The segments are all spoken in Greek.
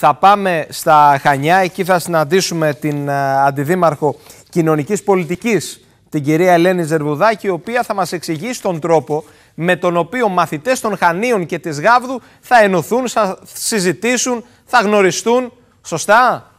θα πάμε στα Χανιά. Εκεί θα συναντήσουμε την ε, Αντιδήμαρχο Κοινωνικής Πολιτικής, την κυρία Ελένη Ζερβουδάκη, η οποία θα μας εξηγήσει τον τρόπο με τον οποίο μαθητές των Χανίων και της Γάβδου θα ενωθούν, θα συζητήσουν, θα γνωριστούν. Σωστά;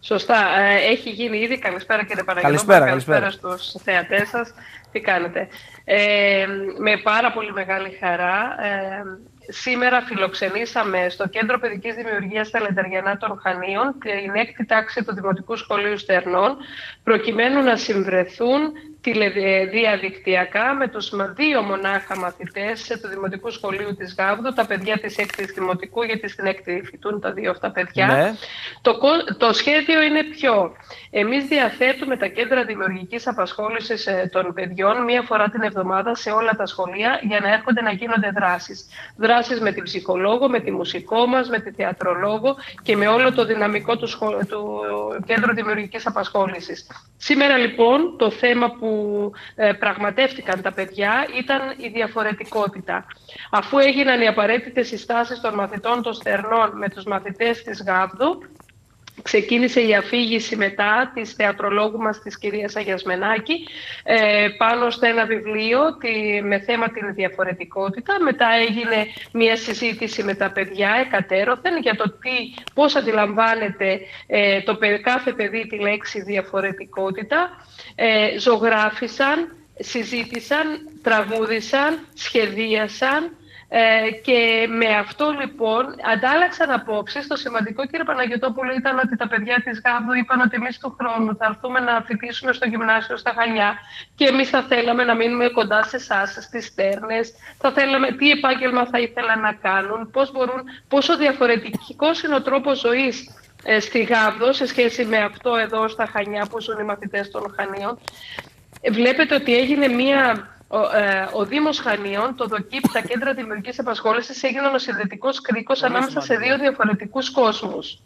Σωστά. Ε, έχει γίνει ήδη. Καλησπέρα κύριε Παναγιώτη. Καλησπέρα, καλησπέρα. στους θεατές σας. Τι κάνετε; Ε, με πάρα πολύ μεγάλη χαρά. Ε, σήμερα φιλοξενήσαμε στο Κέντρο Παιδικής Δημιουργίας στα Λενταριανά των Χανίων την έκτη τάξη του Δημοτικού Σχολείου Στερνών προκειμένου να συμβρεθούν τηλεδιαδικτυακά με τους δύο μονάχα μαθητές του Δημοτικού Σχολείου της Γάβδου, τα παιδιά της έκτης Δημοτικού, γιατί στην έκτη φοιτούν τα δύο αυτά παιδιά. Ναι. Το, το σχέδιο είναι ποιο; Εμείς διαθέτουμε τα κέντρα δημιουργικής απασχόλησης ε, των παιδιών μία φορά την εβδομάδα σε όλα τα σχολεία για να έρχονται να γίνονται δράσεις. Δράσεις με την ψυχολόγο, με τη μουσικό μας, με τη θεατρολόγο και με όλο το δυναμικό του, του Κέντρου Δημιουργικής Απασχόλησης. Σήμερα λοιπόν το θέμα που ε, πραγματεύτηκαν τα παιδιά ήταν η διαφορετικότητα. Αφού έγιναν οι απαραίτητες συστάσεις των μαθητών των στερνών με τους μαθητές της Γάβδου, Ξεκίνησε η αφήγηση μετά της θεατρολόγου μας της κυρίας Αγιασμενάκη ε, πάνω στο ένα βιβλίο τη, με θέμα την διαφορετικότητα. Μετά έγινε μια συζήτηση με τα παιδιά εκατέρωθεν για το τι, πώς αντιλαμβάνεται ε, το κάθε παιδί τη λέξη διαφορετικότητα. Ε, ζωγράφησαν, συζήτησαν, τραγούδησαν, σχεδίασαν, ε, και με αυτό λοιπόν αντάλλαξαν απόψεις. Το σημαντικό, κύριε Παναγιωτόπουλο, ήταν ότι τα παιδιά της ΓΑΒΔΟ είπαν ότι εμείς του χρόνου θα έρθουμε να φοιτήσουμε στο γυμνάσιο στα Χανιά και εμείς θα θέλαμε να μείνουμε κοντά σε εσάς, στις στέρνε. Θα θέλαμε τι επάγγελμα θα ήθελαν να κάνουν, πώς μπορούν, πόσο διαφορετικός είναι ο τρόπος ζωής ε, στη Γάβδο σε σχέση με αυτό εδώ στα Χανιά που ζουν οι μαθητές των Χανίων. Βλέπετε ότι έγινε μία ο, ε, ο Δήμος Χανίων, το ΔΟΚΙΠ, τα κέντρα δημιουργικής απασχόλησης έγιναν ο συνδετικός κρίκος ανάμεσα σε δύο διαφορετικούς κόσμους.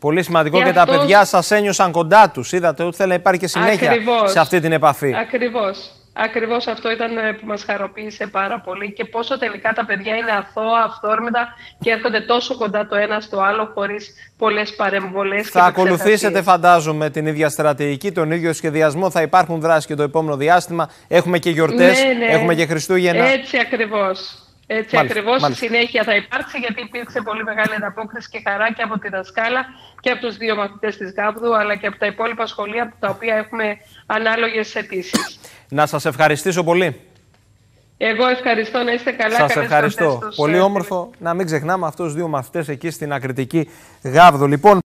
Πολύ σημαντικό και, τα παιδιά σας ένιωσαν κοντά τους. Είδατε ότι θέλει να υπάρχει και συνέχεια σε αυτή την επαφή. Ακριβώς. Ακριβώς αυτό ήταν ε, που μας χαροποίησε πάρα πολύ και πόσο τελικά τα παιδιά είναι αθώα, αυθόρμητα και έρχονται τόσο κοντά το ένα στο άλλο χωρίς πολλές παρεμβολές. Θα ακολουθήσετε φαντάζομαι την ίδια στρατηγική, τον ίδιο σχεδιασμό, θα υπάρχουν δράσεις και το επόμενο διάστημα. Έχουμε και γιορτές, ναι, ναι. έχουμε και Χριστούγεννα. Έτσι ακριβώς. Έτσι ακριβώς η συνέχεια θα υπάρξει, γιατί υπήρξε πολύ μεγάλη ανταπόκριση και χαρά και από τη δασκάλα και από τους δύο μαθητές της Γάβδου, αλλά και από τα υπόλοιπα σχολεία από τα οποία έχουμε ανάλογες αιτήσεις. Να σας ευχαριστήσω πολύ. Εγώ ευχαριστώ να είστε καλά. Σας ευχαριστώ. Πολύ όμορφο να μην ξεχνάμε αυτούς τους δύο μαθητές εκεί στην ακριτική Γάβδο. Λοιπόν,